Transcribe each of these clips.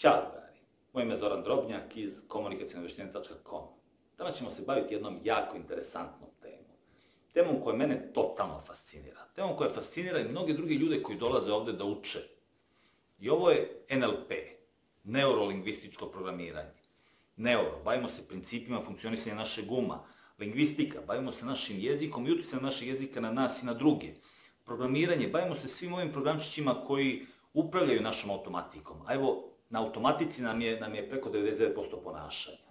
Ćao, drugari. Moje ime je Zoran Drobnjak iz komunikacijoneveštine.com. Danas ćemo se baviti jednom jako interesantnom temom. Temom koja mene totalno fascinira. Temom koja fascinira i mnoge druge ljude koji dolaze ovde da uče. I ovo je NLP, neurolingvističko programiranje. Neuro, bavimo se principima funkcionisanja našeg uma. Lingvistika, bavimo se našim jezikom i utjecajem našeg jezika na nas i na druge. Programiranje, bavimo se svim ovim programčićima koji upravljaju našom automatikom. A evo, na automatici nam je, nam je preko 99% ponašanja.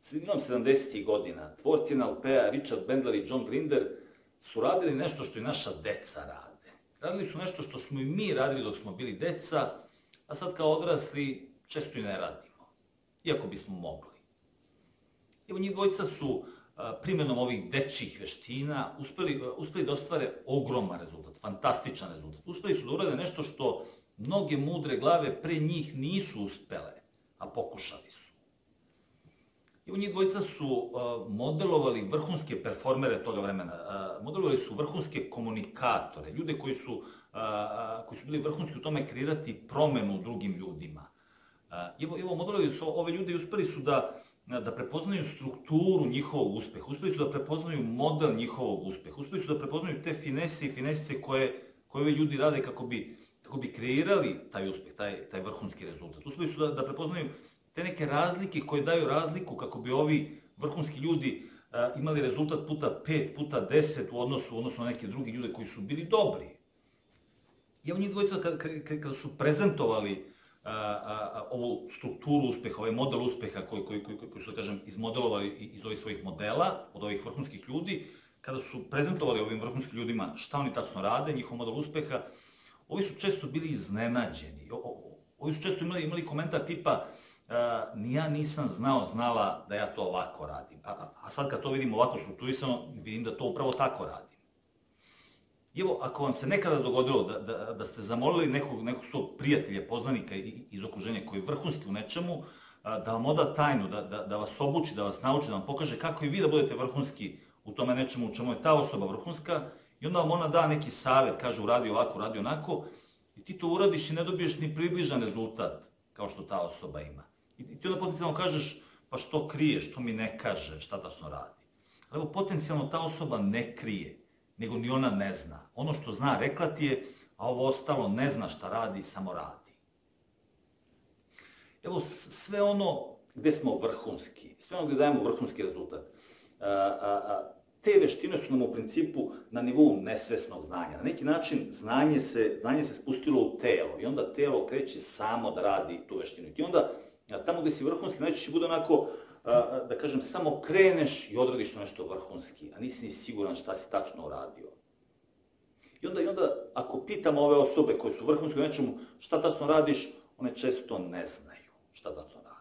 Sredinom 70. godina tvorci NLP-a Richard Bandler i John Grinder su radili nešto što i naša deca rade. Radili su nešto što smo i mi radili dok smo bili deca, a sad kao odrasli često i ne radimo, iako bismo mogli. Evo njih dvojica su primjenom ovih dečjih veština uspeli, uspeli da ostvare ogroman rezultat, fantastičan rezultat. Uspeli su da urade nešto što mnoge mudre glave pre njih nisu uspele, a pokušali su. I u njih dvojica su uh, modelovali vrhunske performere toga vremena, uh, modelovali su vrhunske komunikatore, ljude koji su, uh, koji su bili vrhunski u tome kreirati promenu drugim ljudima. Evo, evo modelovali su ove ljude i uspeli su da da prepoznaju strukturu njihovog uspeha, uspeli su da prepoznaju model njihovog uspeha, uspeli su da prepoznaju te finese i finesice koje, koje ovi ljudi rade kako bi kako bi kreirali taj uspeh, taj, taj vrhunski rezultat. Uspeli su da, da prepoznaju te neke razlike koje daju razliku kako bi ovi vrhunski ljudi a, imali rezultat puta 5, puta 10 u odnosu, u odnosu na neke drugi ljude koji su bili dobri. I njih dvojica kada, kada su prezentovali a, a, ovu strukturu uspeha, ovaj model uspeha koji, koji, koji, koji su, da kažem, izmodelovali iz ovih svojih modela, od ovih vrhunskih ljudi, kada su prezentovali ovim vrhunskim ljudima šta oni tačno rade, njihov model uspeha, ovi su često bili iznenađeni. Ovi su često imali, imali komentar tipa uh, ni ja nisam znao, znala da ja to ovako radim. A, a sad kad to vidim ovako strukturisano, vidim da to upravo tako radim. I evo, ako vam se nekada dogodilo da, da, da ste zamolili nekog, nekog svog prijatelja, poznanika iz okruženja koji je vrhunski u nečemu, da vam oda tajnu, da, da, da vas obuči, da vas nauči, da vam pokaže kako i vi da budete vrhunski u tome nečemu u čemu je ta osoba vrhunska, I onda vam ona da neki savet, kaže uradi ovako, uradi onako, i ti to uradiš i ne dobiješ ni približan rezultat kao što ta osoba ima. I ti onda potencijalno kažeš, pa što kriješ, što mi ne kaže, šta tačno radi. Ali evo, potencijalno ta osoba ne krije, nego ni ona ne zna. Ono što zna rekla ti je, a ovo ostalo ne zna šta radi, samo radi. Evo, sve ono gde smo vrhunski, sve ono gde dajemo vrhunski rezultat, a, a, a, te veštine su nam u principu na nivou nesvesnog znanja. Na neki način znanje se, znanje se spustilo u telo i onda telo kreće samo da radi tu veštinu. I onda tamo gde si vrhunski najčešće bude onako, da kažem, samo kreneš i odradiš nešto vrhunski, a nisi ni siguran šta si tačno uradio. I onda, i onda ako pitamo ove osobe koje su vrhunski u nečemu šta tačno radiš, one često ne znaju šta tačno Evo,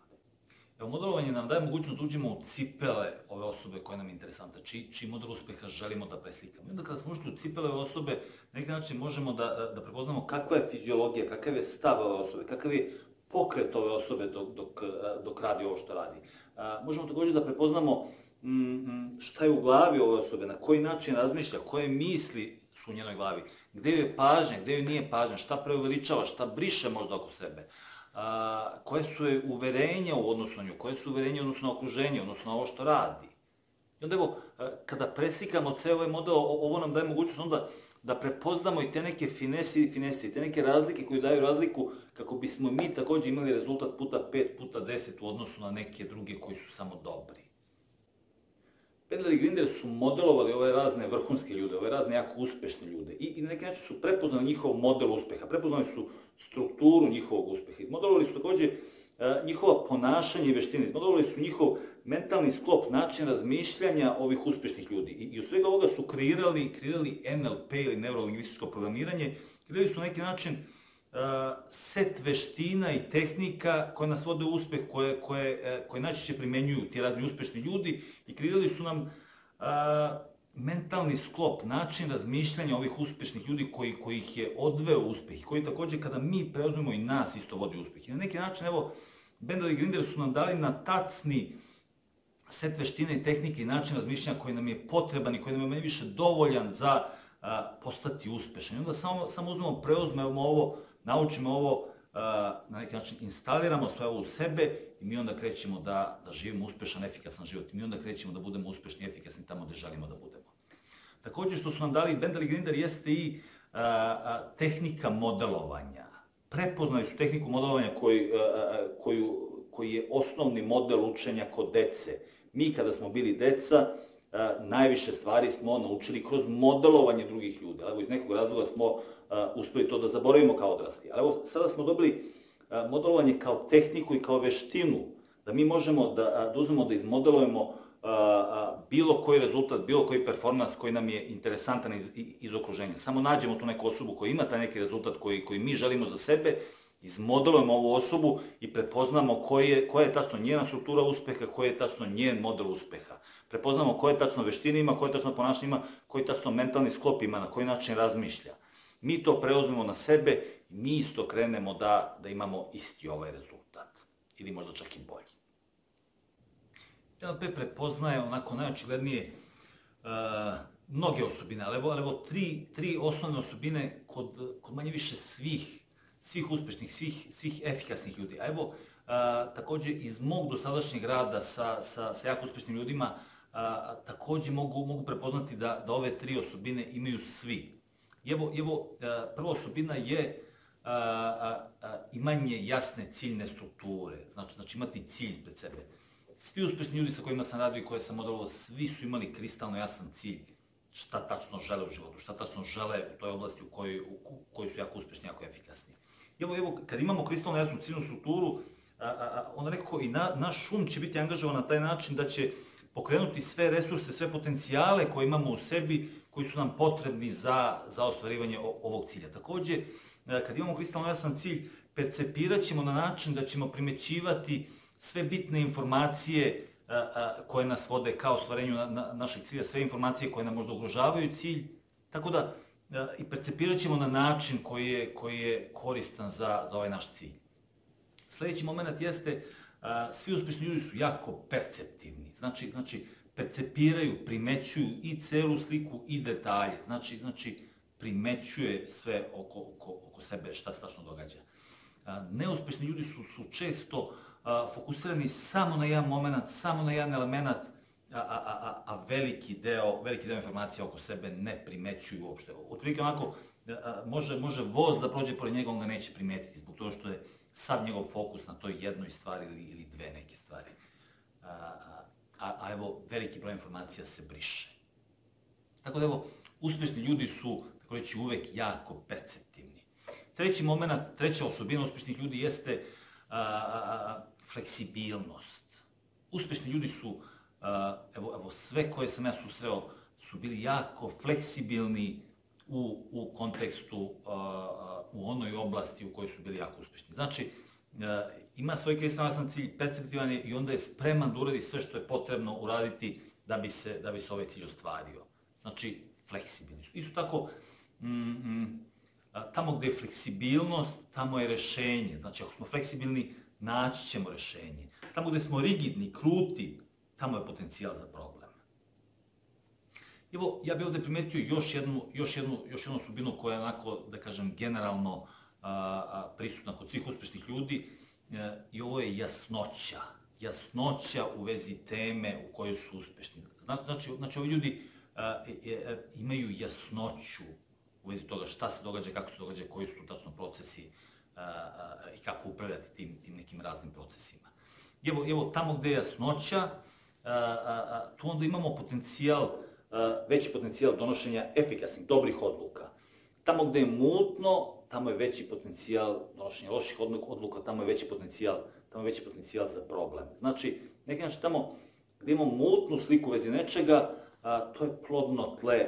modelovanje nam daje mogućnost da uđemo u cipele ove osobe koja nam je interesanta, čiji, čiji model uspeha želimo da preslikamo. I onda kada smo ušli u cipele ove osobe, na neki način možemo da, da prepoznamo kakva je fiziologija, kakav je stav ove osobe, kakav je pokret ove osobe dok, dok, dok radi ovo što radi. Možemo takođe da prepoznamo mm, šta je u glavi ove osobe, na koji način razmišlja, koje misli su u njenoj glavi, gde je pažnja, gde joj nije pažnja, šta preuveličava, šta briše možda oko sebe a, koje su je uverenja u odnosu na nju, koje su uverenja u odnosu na okruženje, odnosno na ovo što radi. I onda evo, kada preslikamo ceo ovaj model, ovo nam daje mogućnost onda da prepoznamo i te neke finese i finese, te neke razlike koje daju razliku kako bismo mi takođe imali rezultat puta 5, puta 10 u odnosu na neke druge koji su samo dobri. Pendler i Grinder su modelovali ove razne vrhunske ljude, ove razne jako uspešne ljude i, i na neki način su prepoznali njihov model uspeha, prepoznali su strukturu njihovog uspeha. Izmodelovali su takođe e, njihova ponašanja i veštine, izmodelovali su njihov mentalni sklop, način razmišljanja ovih uspešnih ljudi. I, i od svega ovoga su kreirali, kreirali NLP ili neurolingvističko programiranje, kreirali su na neki način set veština i tehnika koje nas vode u uspeh, koje, koje, uh, koje najčešće primenjuju ti razni uspešni ljudi i kreirali su nam uh, mentalni sklop, način razmišljanja ovih uspešnih ljudi koji, koji ih je odveo uspeh i koji takođe kada mi preuzmemo i nas isto vodi uspeh. I na neki način, evo, Bendel i Grinder su nam dali na tacni set veštine i tehnike i način razmišljanja koji nam je potreban i koji nam je najviše dovoljan za a, postati uspešan. I onda samo, samo uzmemo, preuzmemo ovo, naučimo ovo, na neki način instaliramo sve ovo u sebe i mi onda krećemo da, da živimo uspešan, efikasan život. I mi onda krećemo da budemo uspešni efikasni tamo gde želimo da budemo. Takođe što su nam dali Bendel i Grinder jeste i a, a, tehnika modelovanja. Prepoznali su tehniku modelovanja koji, a, koju, koji je osnovni model učenja kod dece. Mi kada smo bili deca, najviše stvari smo naučili kroz modelovanje drugih ljudi. Evo, iz nekog razloga smo uspeli to da zaboravimo kao odrasli. Ali evo, sada smo dobili modelovanje kao tehniku i kao veštinu, da mi možemo da, da uzmemo da izmodelujemo bilo koji rezultat, bilo koji performans koji nam je interesantan iz, iz okruženja. Samo nađemo tu neku osobu koja ima taj neki rezultat koji, koji mi želimo za sebe, izmodelujemo ovu osobu i prepoznamo koji je, koja je tačno njena struktura uspeha, koji je tačno njen model uspeha. Prepoznamo koje tačno veštine ima, koje tačno ponašanje ima, koji tačno mentalni sklop ima, na koji način razmišlja. Mi to preuzmemo na sebe i mi isto krenemo da, da imamo isti ovaj rezultat. Ili možda čak i bolji. NLP prepoznaje onako najočiglednije uh, mnoge osobine, ali evo, evo tri, tri osnovne osobine kod, kod manje više svih, svih uspešnih, svih, svih efikasnih ljudi. A evo, uh, takođe iz mog dosadašnjeg rada sa, sa, sa jako uspešnim ljudima, a, takođe mogu, mogu prepoznati da, da ove tri osobine imaju svi. Evo, evo prva osobina je a, a, a, imanje jasne ciljne strukture, znači, znači imati cilj ispred sebe. Svi uspešni ljudi sa kojima sam radio i koje sam modelovao, svi su imali kristalno jasan cilj šta tačno žele u životu, šta tačno žele u toj oblasti u kojoj, u kojoj su jako uspešni, jako efikasni. Evo, evo, kad imamo kristalno jasnu ciljnu strukturu, a, a, onda nekako i na, naš um će biti angažovan na taj način da će pokrenuti sve resurse, sve potencijale koje imamo u sebi, koji su nam potrebni za, za ostvarivanje ovog cilja. Takođe, e, kad imamo kristalno jasan cilj, percepirat ćemo na način da ćemo primećivati sve bitne informacije e, e, koje nas vode ka ostvarenju na, na, našeg cilja, sve informacije koje nam možda ugrožavaju cilj, tako da i percepirat ćemo na način koji je, koji je koristan za, za ovaj naš cilj. Sledeći moment jeste svi uspešni ljudi su jako perceptivni. Znači, znači percepiraju, primećuju i celu sliku i detalje. Znači, znači primećuje sve oko, oko, oko sebe šta se tačno događa. Neuspešni ljudi su, su često fokusirani samo na jedan moment, samo na jedan element, a, a, a, a veliki deo, veliki deo informacija oko sebe ne primećuju uopšte. Otprilike onako, a, može, može voz da prođe pored njega, on ga neće primetiti, zbog toga što je sav njegov fokus na toj jednoj stvari ili, ili dve neke stvari. A, a, a evo, veliki broj informacija se briše. Tako da evo, uspešni ljudi su, tako reći, uvek jako perceptivni. Treći moment, treća osobina uspešnih ljudi jeste a, a, a, fleksibilnost. Uspešni ljudi su, a, evo, evo, sve koje sam ja susreo, su bili jako fleksibilni u, u kontekstu a, u onoj oblasti u kojoj su bili jako uspešni. Znači, ima svoj kristalasan cilj, perceptivan je i onda je spreman da uradi sve što je potrebno uraditi da bi se, da bi se ovaj cilj ostvario. Znači, fleksibilni su. Isto tako, mm, mm, tamo gde je fleksibilnost, tamo je rešenje. Znači, ako smo fleksibilni, naći ćemo rešenje. Tamo gde smo rigidni, kruti, tamo je potencijal za problem. Evo, ja bih ovde primetio još jednu, još jednu, još jednu subinu koja je onako, da kažem, generalno a, a, prisutna kod svih uspešnih ljudi i ovo je jasnoća. Jasnoća u vezi teme u kojoj su uspešni. Znači, znači ovi ljudi a, e, e, imaju jasnoću u vezi toga šta se događa, kako se događa, koji su tačno procesi a, a, i kako upravljati tim, tim nekim raznim procesima. Evo, evo tamo gde je jasnoća, a, a, a, tu onda imamo potencijal veći potencijal donošenja efikasnih, dobrih odluka. Tamo gde je mutno, tamo je veći potencijal donošenja loših odluka, tamo je veći potencijal, tamo je veći potencijal za problem. Znači, neki način tamo gde imamo mutnu sliku vezi nečega, a, to je plodno tle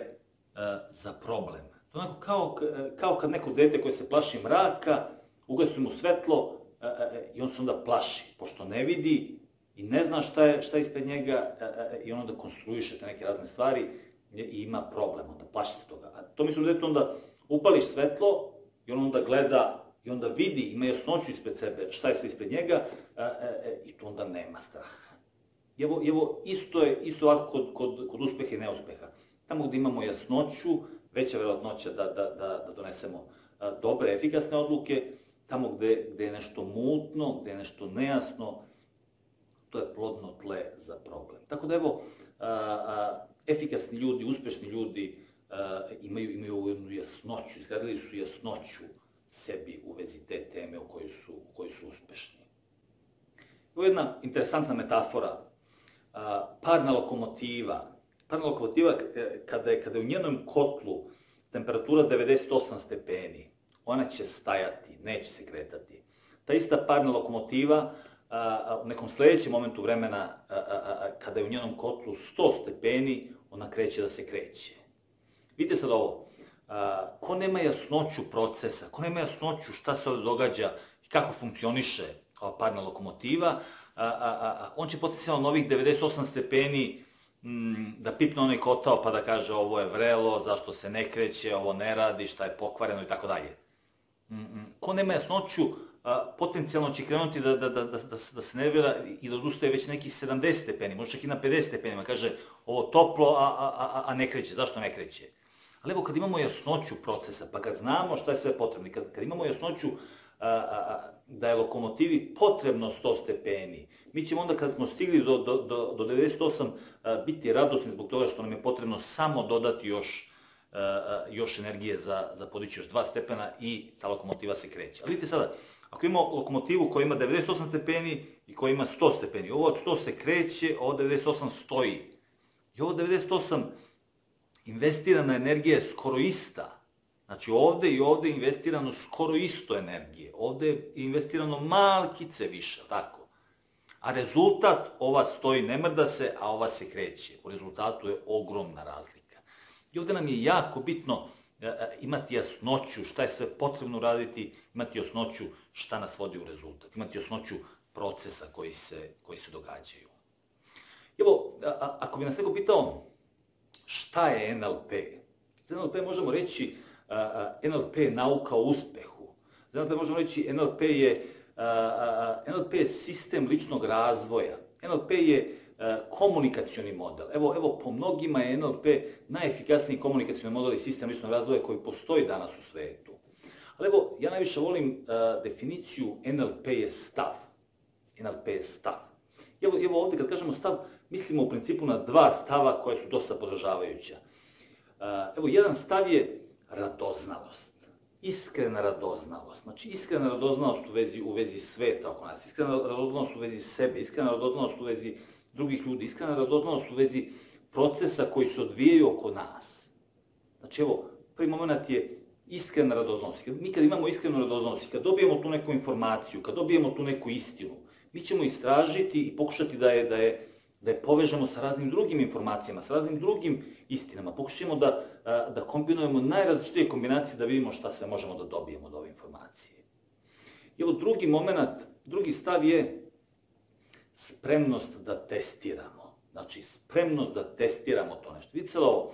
a, za problem. To onako kao, kao kad neko dete koje se plaši mraka, ugasi mu svetlo a, a, i on se onda plaši, pošto ne vidi, i ne zna šta je, šta je ispred njega e, e, i ono da konstruiše te neke razne stvari i ima problem, onda plaši se toga. A to mislim da onda upališ svetlo i on onda gleda i onda vidi, ima jasnoću ispred sebe, šta je sve ispred njega e, e, i tu onda nema straha. Evo, evo isto je isto ovako kod, kod, kod uspeha i neuspeha. Tamo gde imamo jasnoću, veća verovatnoća da, da, da, da donesemo dobre, efikasne odluke, tamo gde, gde je nešto mutno, gde je nešto nejasno, to je plodno tle za problem. Tako da evo, a, a, efikasni ljudi, uspešni ljudi imaju, imaju ovu jednu jasnoću, izgradili su jasnoću sebi u vezi te teme u kojoj su, u kojoj su uspešni. Ovo je jedna interesantna metafora. A, parna lokomotiva. Parna lokomotiva, e, kada je, kada je u njenom kotlu temperatura 98 stepeni, ona će stajati, neće se kretati. Ta ista parna lokomotiva u nekom sledećem momentu vremena, kada je u njenom kotlu 100 stepeni, ona kreće da se kreće. Vidite sad ovo, a, ko nema jasnoću procesa, ko nema jasnoću šta se ovde događa i kako funkcioniše ova parna lokomotiva, a, a, a, on će potencijalno novih 98 stepeni mm, da pipne onaj kotao pa da kaže ovo je vrelo, zašto se ne kreće, ovo ne radi, šta je pokvareno i tako dalje. Ko nema jasnoću, a, potencijalno će krenuti da, da, da, da, da, da se nervira i da odustaje već neki 70 stepeni, možda čak i na 50 stepenima, kaže ovo toplo, a, a, a, a ne kreće, zašto ne kreće? Ali evo kad imamo jasnoću procesa, pa kad znamo šta je sve potrebno, kad, kad imamo jasnoću a, a, da je lokomotivi potrebno 100 stepeni, mi ćemo onda kad smo stigli do, do, do, do 98 a, biti radosni zbog toga što nam je potrebno samo dodati još još energije za, za podići još 2 stepena i ta lokomotiva se kreće. Ali vidite sada, ako imamo lokomotivu koja ima 98 stepeni i koja ima 100 stepeni, ovo od 100 se kreće, ovo 98 stoji. I ovo 98 investirana energija je skoro ista. Znači ovde i ovde je investirano skoro isto energije. Ovde je investirano malkice više, tako. A rezultat, ova stoji, ne mrda se, a ova se kreće. U rezultatu je ogromna razlika. I ovde nam je jako bitno e, e, imati jasnoću šta je sve potrebno raditi, imati jasnoću šta nas vodi u rezultat, imati jasnoću procesa koji se, koji se događaju. Evo, ako bi nas neko pitao šta je NLP? Za NLP možemo reći a, NLP je nauka o uspehu. Za NLP možemo reći NLP je, a, NLP je sistem ličnog razvoja. NLP je komunikacioni model. Evo, evo, po mnogima je NLP najefikasniji komunikacioni model i sistem ličnog razvoja koji postoji danas u svetu. Ali evo, ja najviše volim uh, definiciju NLP je stav. NLP je stav. Evo, evo ovde kad kažemo stav, mislimo u principu na dva stava koja su dosta podržavajuća. Uh, evo, jedan stav je radoznalost. Iskrena radoznalost. Znači, iskrena radoznalost u vezi, u vezi sveta oko nas, iskrena radoznalost u vezi sebe, iskrena radoznalost u vezi drugih ljudi, iskrena radoznalost u vezi procesa koji se odvijaju oko nas. Znači, evo, prvi moment je iskrena radoznalost. Mi kad imamo iskrenu radoznalost, kad dobijemo tu neku informaciju, kad dobijemo tu neku istinu, mi ćemo istražiti i pokušati da je, da je, da je povežemo sa raznim drugim informacijama, sa raznim drugim istinama. Pokušamo da, da kombinujemo najrazličitije kombinacije da vidimo šta se možemo da dobijemo od ove informacije. I evo drugi moment, drugi stav je spremnost da testiramo. Znači, spremnost da testiramo to nešto. Vidite ovo,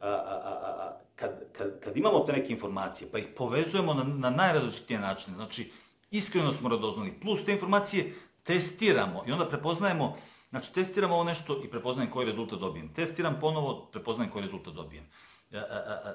a, a, a, kad, kad, kad imamo te neke informacije, pa ih povezujemo na, na najrazličitije načine, znači, iskreno smo radoznali, plus te informacije testiramo i onda prepoznajemo, znači, testiramo ovo nešto i prepoznajem koji rezultat dobijem. Testiram ponovo, prepoznajem koji rezultat dobijem.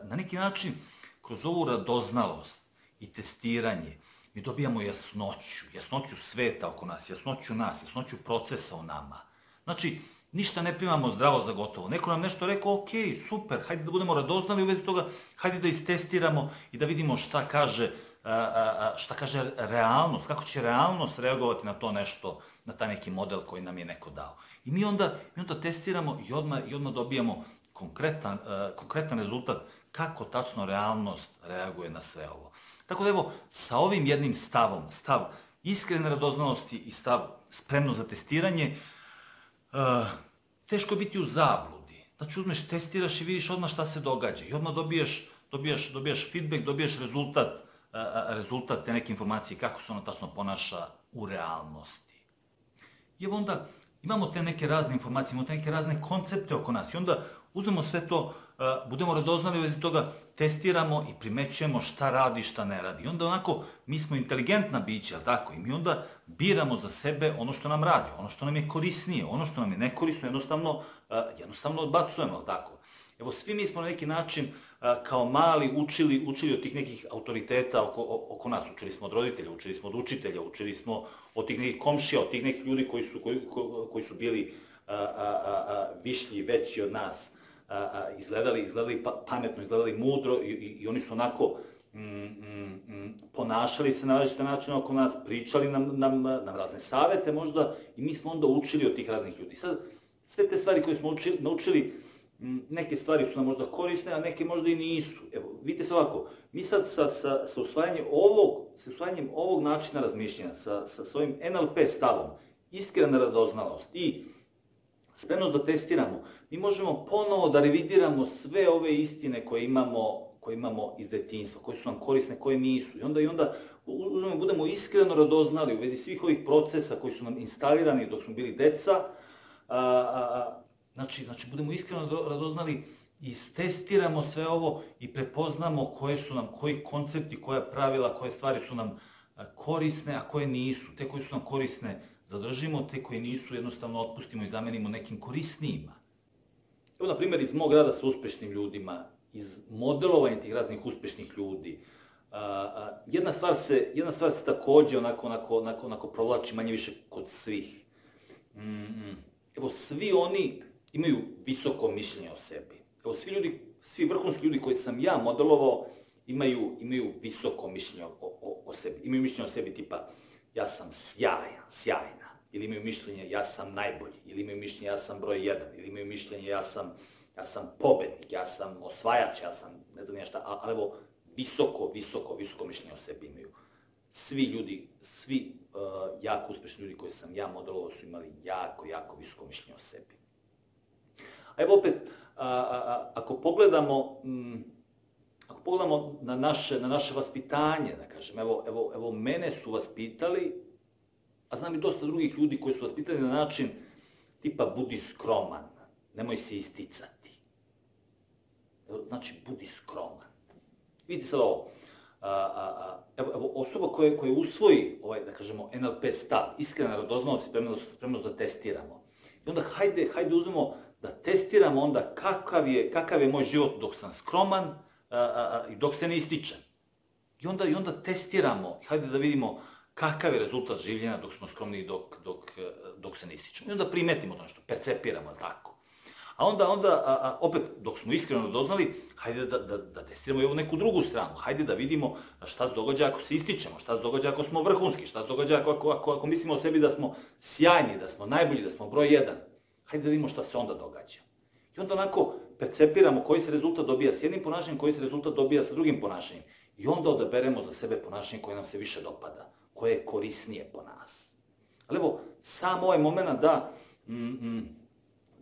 Na neki način, kroz ovu radoznalost i testiranje, mi dobijamo jasnoću, jasnoću sveta oko nas, jasnoću nas, jasnoću procesa u nama. Znači, ništa ne primamo zdravo za gotovo. Neko nam nešto rekao, ok, super, hajde da budemo radoznali u vezi toga, hajde da istestiramo i da vidimo šta kaže, šta kaže realnost, kako će realnost reagovati na to nešto, na taj neki model koji nam je neko dao. I mi onda, mi onda testiramo i odmah, i odmah dobijamo konkretan, konkretan rezultat kako tačno realnost reaguje na sve ovo. Tako da evo, sa ovim jednim stavom, stav iskrene radoznalosti i stav spremno za testiranje, uh, teško je biti u zabludi. Znači uzmeš, testiraš i vidiš odmah šta se događa i odmah dobiješ, dobiješ, dobiješ feedback, dobiješ rezultat, uh, rezultat te neke informacije kako se ono tačno ponaša u realnosti. Evo onda imamo te neke razne informacije, imamo te neke razne koncepte oko nas i onda uzmemo sve to, uh, budemo radoznali u vezi toga, testiramo i primećujemo šta radi, šta ne radi. I onda onako, mi smo inteligentna bića, tako, i mi onda biramo za sebe ono što nam radi, ono što nam je korisnije, ono što nam je nekorisno, jednostavno, jednostavno odbacujemo, tako. Evo, svi mi smo na neki način kao mali učili, učili od tih nekih autoriteta oko, oko nas. Učili smo od roditelja, učili smo od učitelja, učili smo od tih nekih komšija, od tih nekih ljudi koji su, koji, koji su bili a, a, a, višlji, veći od nas. A, a, izgledali, izgledali pa, pametno, izgledali mudro i, i, i oni su onako mm, mm, mm, ponašali se na različite načine oko nas, pričali nam, nam, nam razne savete možda i mi smo onda učili od tih raznih ljudi. Sad, sve te stvari koje smo učili, naučili, neke stvari su nam možda korisne, a neke možda i nisu. Evo, vidite se ovako, mi sad sa, sa, sa, usvajanjem ovog, sa usvajanjem ovog načina razmišljanja, sa, sa svojim NLP stavom, iskrena radoznalost i spremnost da testiramo, mi možemo ponovo da revidiramo sve ove istine koje imamo, koje imamo iz detinjstva, koje su nam korisne, koje nisu. I onda, i onda uzmemo, budemo iskreno radoznali u vezi svih ovih procesa koji su nam instalirani dok smo bili deca, a, a, Znači, znači budemo iskreno radoznali i istestiramo sve ovo i prepoznamo koje su nam, koji koncepti, koja pravila, koje stvari su nam korisne, a koje nisu. Te koje su nam korisne zadržimo, te koje nisu jednostavno otpustimo i zamenimo nekim korisnijima. Evo, na primjer, iz mog rada sa uspešnim ljudima, iz modelovanja tih raznih uspešnih ljudi, a, a, jedna, stvar se, jedna stvar se takođe onako, onako, onako, onako provlači manje više kod svih. Mm, mm. Evo, svi oni imaju visoko mišljenje o sebi. Evo, svi ljudi, svi vrhunski ljudi koji sam ja modelovao, imaju, imaju visoko mišljenje o, o, o sebi. Imaju mišljenje o sebi tipa, ja sam sjajan, sjajna. Ili imaju mišljenje, ja sam najbolji. Ili imaju mišljenje, ja sam broj jedan. Ili imaju mišljenje, ja sam, ja sam pobednik, ja sam osvajač, ja sam, ne znam šta, ali evo, visoko, visoko, visoko mišljenje o sebi imaju. Svi ljudi, svi uh, jako uspešni ljudi koje sam ja modelovao su imali jako, jako visoko mišljenje o sebi. Evo opet, a, a, ako pogledamo, m, mm, ako pogledamo na naše, na naše vaspitanje, da kažem, evo, evo, evo mene su vaspitali, a znam i dosta drugih ljudi koji su vaspitali na način tipa budi skroman, nemoj se isticati. Evo, znači, budi skroman. Vidite sad ovo, a, a, a, evo, evo osoba koja, koja usvoji ovaj, da kažemo, NLP stav, iskrena radoznalost i spremnost, spremnost da testiramo. I onda hajde, hajde uzmemo da testiramo onda kakav je, kakav je moj život dok sam skroman i dok se ne ističem. I onda, I onda testiramo, hajde da vidimo kakav je rezultat življenja dok smo skromni dok, dok, dok se ne ističemo. I onda primetimo to nešto, percepiramo, tako. A onda, onda a, a, opet, dok smo iskreno doznali, hajde da, da, da testiramo i ovu neku drugu stranu. Hajde da vidimo šta se događa ako se ističemo, šta se događa ako smo vrhunski, šta se događa ako, ako, ako, ako mislimo o sebi da smo sjajni, da smo najbolji, da smo broj jedan. Hajde da vidimo šta se onda događa. I onda onako percepiramo koji se rezultat dobija s jednim ponašanjem, koji se rezultat dobija sa drugim ponašanjem. I onda odaberemo za sebe ponašanje koje nam se više dopada, koje je korisnije po nas. Ali evo, sam ovaj moment da, mm, mm,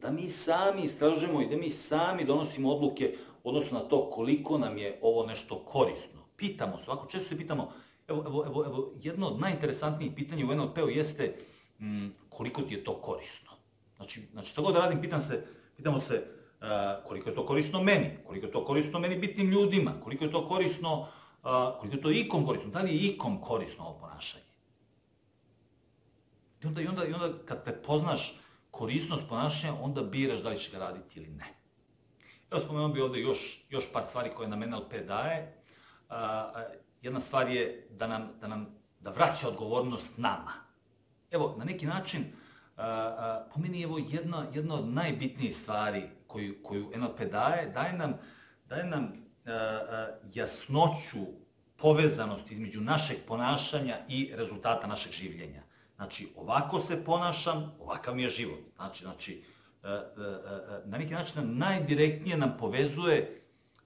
da mi sami istražujemo i da mi sami donosimo odluke odnosno na to koliko nam je ovo nešto korisno. Pitamo se, ovako često se pitamo, evo, evo, evo, evo jedno od najinteresantnijih pitanja u NLP-u jeste mm, koliko ti je to korisno. Znači, znači što god da radim, pitam se, pitamo se uh, koliko je to korisno meni, koliko je to korisno meni bitnim ljudima, koliko je to korisno, uh, koliko je to ikom korisno, da li je ikom korisno ovo ponašanje. I onda, i onda, i onda kad prepoznaš korisnost ponašanja, onda biraš da li ćeš ga raditi ili ne. Evo spomenuo bi ovde još, još par stvari koje nam NLP daje. Uh, jedna stvar je da nam, da nam da vraća odgovornost nama. Evo, na neki način, po meni je ovo jedna, jedna od najbitnijih stvari koju, koju NLP daje, daje nam, daje nam a, a, jasnoću, povezanost između našeg ponašanja i rezultata našeg življenja. Znači, ovako se ponašam, ovakav mi je život. Znači, znači na neki način najdirektnije nam povezuje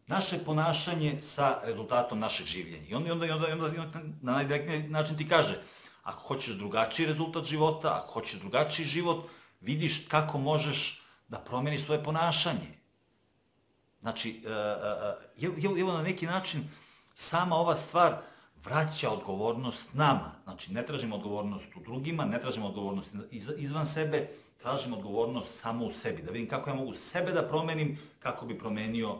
naše ponašanje sa rezultatom našeg življenja. I onda, i onda, i onda, i onda na najdirektniji način ti kaže, Ako hoćeš drugačiji rezultat života, ako hoćeš drugačiji život, vidiš kako možeš da promeniš svoje ponašanje. Znači, evo, evo na neki način, sama ova stvar vraća odgovornost nama. Znači, ne tražimo odgovornost u drugima, ne tražimo odgovornost izvan sebe, tražimo odgovornost samo u sebi. Da vidim kako ja mogu sebe da promenim, kako bi promenio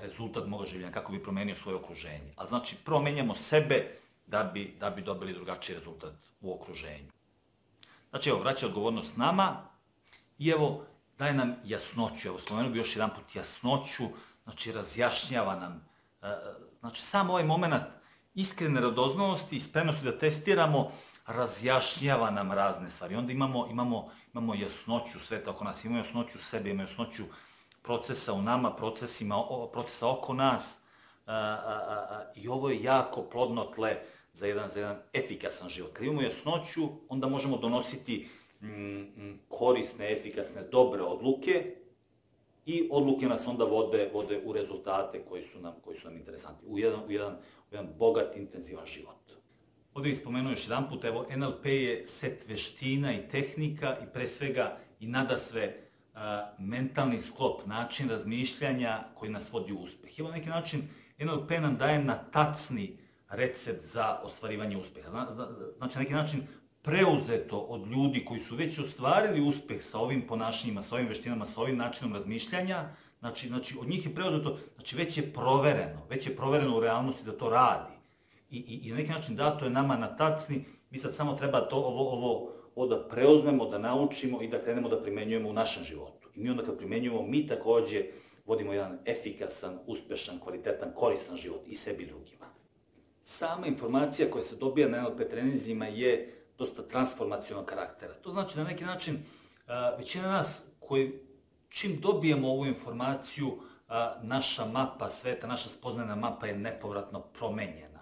rezultat moga življenja, kako bi promenio svoje okruženje. A znači, promenjamo sebe, da bi, da bi dobili drugačiji rezultat u okruženju. Znači, evo, vraća odgovornost nama i evo, daje nam jasnoću. Evo, spomenuo bi još jedan put jasnoću. znači razjašnjava nam, e, znači sam ovaj moment iskrene radoznalosti i spremnosti da testiramo, razjašnjava nam razne stvari. Onda imamo, imamo, imamo jasnoću sveta oko nas, imamo jasnoću sebe, imamo jasnoću procesa u nama, procesima, procesa oko nas. A, a, a, I ovo je jako plodno tle za jedan, za jedan efikasan život. Kad imamo jasnoću, onda možemo donositi mm, mm, korisne, efikasne, dobre odluke i odluke nas onda vode, vode u rezultate koji su nam, koji su nam interesantni, u jedan, u jedan, u jedan bogat, intenzivan život. Ovde bih spomenuo još jedan put, evo, NLP je set veština i tehnika i pre svega i nada sve a, mentalni sklop, način razmišljanja koji nas vodi u uspeh. Evo, na neki način NLP nam daje na tacni recept za ostvarivanje uspeha. Znači, na neki način preuzeto od ljudi koji su već ostvarili uspeh sa ovim ponašanjima, sa ovim veštinama, sa ovim načinom razmišljanja, znači, znači od njih je preuzeto, znači već je provereno, već je provereno u realnosti da to radi. I, i, i na neki način dato je nama na tacni, mi sad samo treba to, ovo, ovo, ovo da preuzmemo, da naučimo i da krenemo da primenjujemo u našem životu. I mi onda kad primenjujemo, mi takođe vodimo jedan efikasan, uspešan, kvalitetan, koristan život i sebi i drugima. Sama informacija koja se dobija na NLP treninzima je dosta transformacijonog karaktera. To znači na neki način većina nas koji čim dobijemo ovu informaciju, naša mapa sveta, naša spoznana mapa je nepovratno promenjena.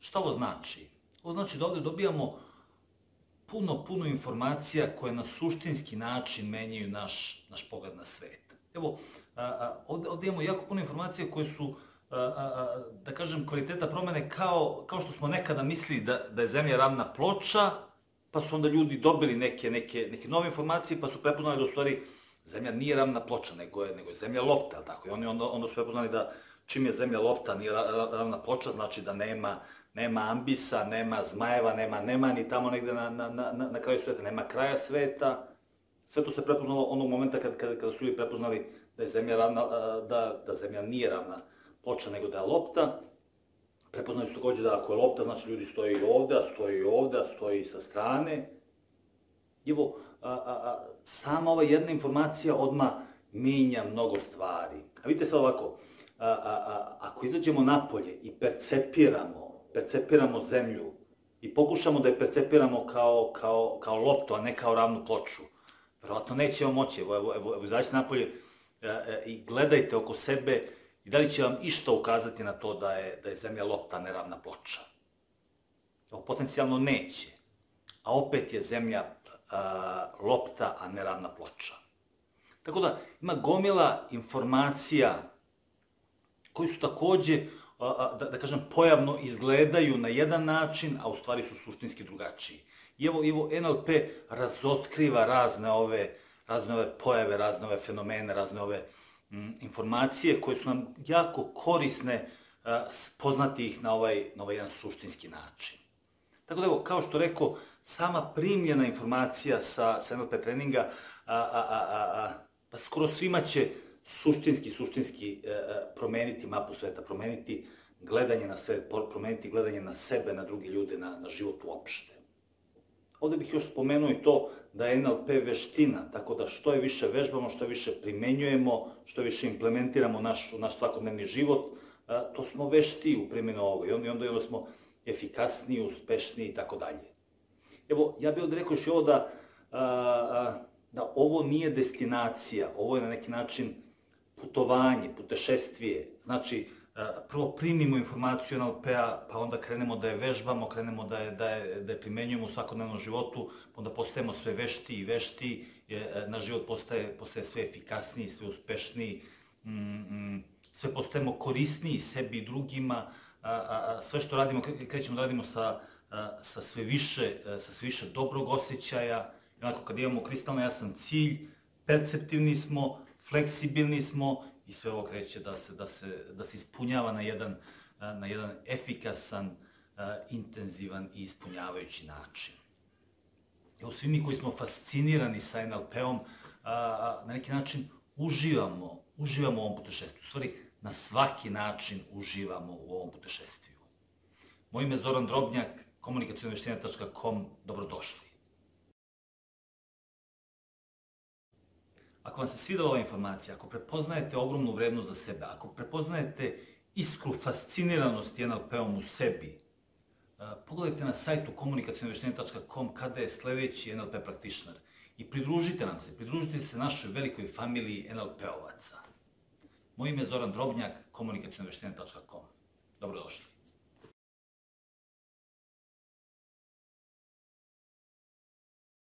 Šta ovo znači? Ovo znači da ovde dobijamo puno, puno informacija koje na suštinski način menjaju naš, naš pogled na svet. Evo, ovde, ovde imamo jako puno informacija koje su da kažem, kvaliteta promene kao, kao što smo nekada mislili da, da je Zemlja ravna ploča, pa su onda ljudi dobili neke, neke, neke nove informacije, pa su prepoznali da u stvari Zemlja nije ravna ploča, nego je, nego je Zemlja lopta, tako? I oni onda, onda su prepoznali da čim je Zemlja lopta, nije ravna ploča, znači da nema, nema ambisa, nema zmajeva, nema, nema ni tamo negde na, na, na, na kraju sveta, nema kraja sveta. Sve to se prepoznalo onog momenta kad, kad, kada su ljudi prepoznali da je Zemlja ravna, da, da Zemlja nije ravna ploča nego da je lopta. Prepoznali su takođe da ako je lopta, znači ljudi stoji ovde, a stoji ovde, a stoji sa strane. Evo, a, a, a, sama ova jedna informacija odma menja mnogo stvari. A vidite sad ovako, a, a, a, ako izađemo napolje i percepiramo, percepiramo zemlju i pokušamo da je percepiramo kao, kao, kao loptu, a ne kao ravnu ploču, verovatno nećemo moći. Evo, evo, evo, evo izađite napolje e, e, i gledajte oko sebe Da li će vam išta ukazati na to da je, da je Zemlja lopta, neravna ploča? Evo, potencijalno neće. A opet je Zemlja a, lopta, a ne ravna ploča. Tako da, ima gomila informacija koji su takođe, da, da kažem, pojavno izgledaju na jedan način, a u stvari su suštinski drugačiji. I evo, evo NLP razotkriva razne ove, razne ove pojave, razne ove fenomene, razne ove informacije koje su nam jako korisne spoznati ih na ovaj, na ovaj jedan suštinski način. Tako da evo, kao što rekao, sama primljena informacija sa, sa NLP treninga, a, a, a, a, pa skoro svima će suštinski, suštinski e, e, promeniti mapu sveta, promeniti gledanje na svet, promeniti gledanje na sebe, na druge ljude, na, na život uopšte. Ovde bih još spomenuo i to da je NLP veština, tako da što je više vežbamo, što više primenjujemo, što više implementiramo naš, u naš svakodnevni život, to smo vešti u primjenu ovo i onda, onda smo efikasniji, uspešniji i tako dalje. Evo, ja bih ovde rekao još ovo da, da ovo nije destinacija, ovo je na neki način putovanje, putešestvije. Znači, prvo primimo informaciju NLP-a, pa onda krenemo da je vežbamo, krenemo da je, da je, da je primenjujemo u svakodnevnom životu, onda postajemo sve vešti i vešti, je, naš život postaje, postaje sve efikasniji, sve uspešniji, mm, mm, sve postajemo korisniji sebi i drugima, sve što radimo, krećemo da radimo sa, sa sve više, sa sve više dobrog osjećaja, onako kad imamo kristalno jasan cilj, perceptivni smo, fleksibilni smo i sve ovo kreće da se, da se, da se ispunjava na jedan, na jedan efikasan, intenzivan i ispunjavajući način. Evo, svi mi koji smo fascinirani sa NLP-om, na neki način uživamo, uživamo u ovom putešestvu. U stvari, na svaki način uživamo u ovom putešestvu. Moje ime je Zoran Drobnjak, komunikacijoveštine.com, dobrodošli. Ako vam se svidela ova informacija, ako prepoznajete ogromnu vrednost za sebe, ako prepoznajete iskru fasciniranosti NLP-om u sebi, pogledajte na sajtu komunikacijoneveštine.com kada je sledeći NLP praktičnar i pridružite nam se, pridružite se našoj velikoj familiji NLP-ovaca. Moje ime je Zoran Drobnjak, komunikacijoneveštine.com. Dobrodošli.